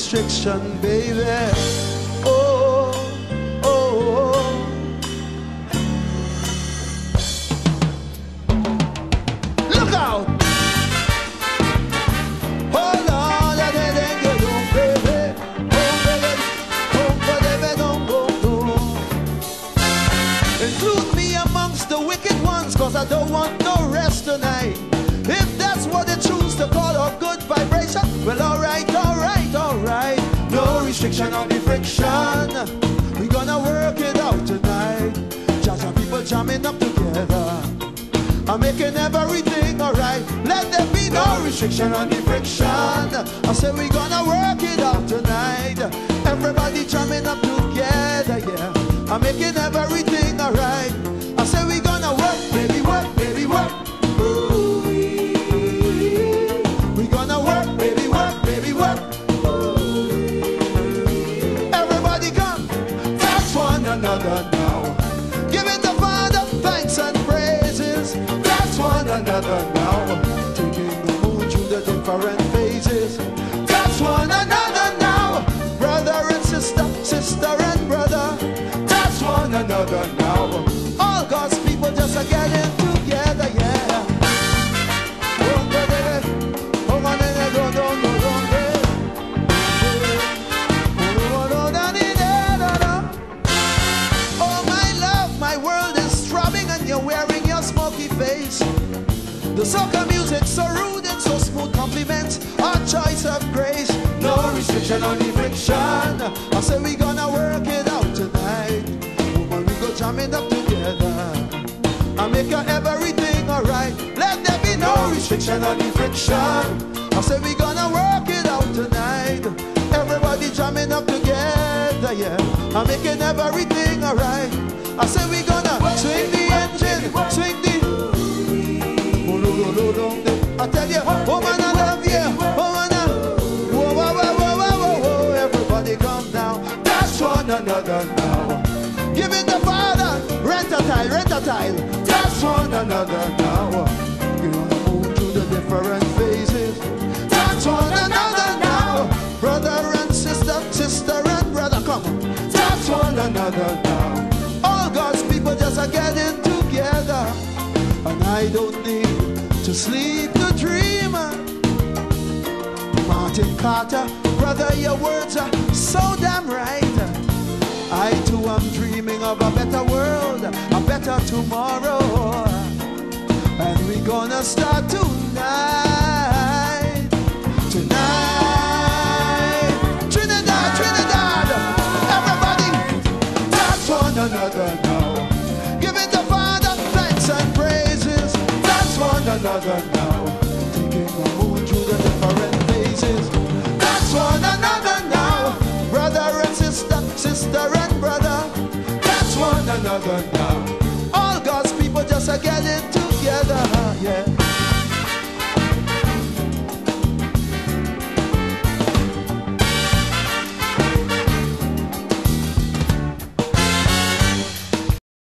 restriction, baby. Oh, oh, oh. Look out! Include me amongst the wicked ones, cause I don't want no rest tonight. If that's what they choose to call a good vibration, well, alright, alright. People jamming up together. I'm making everything alright. Let there be no restriction on the friction. I said we gonna work it out tonight. Everybody jamming up together, yeah. I'm making everything alright. I said we gonna work, baby, work, baby, work. Ooh, we gonna work, baby, work, baby, work. Everybody come, touch one another and brother. Touch one another now. All God's people just are getting together, yeah. Oh. My love, my world is throbbing and you're wearing your smoky face. The soca music so rude and so smooth compliments our choice of grace. No restriction on the friction. I say we gonna Go jamming up together. I make your everything alright. Let there be no restriction on the friction. I say we gonna work it out tonight. Everybody jamming up together, yeah. I'm making everything alright. I say we gonna swing another now. You move through the different phases. That's one another now. Brother and sister, sister and brother, come on. That's one another now. All God's people just are getting together. And I don't need to sleep to dream. Martin Carter, brother, your words are so damn right. I too am dreaming of a better world, a better tomorrow. And we're gonna start tonight. Tonight. Trinidad, Trinidad. Everybody, touch one another now. Give it the Father thanks and praises. Touch one another now. Taking the moon through the different phases. Touch one another now. Brother and sister, sister and brother. Touch one another now.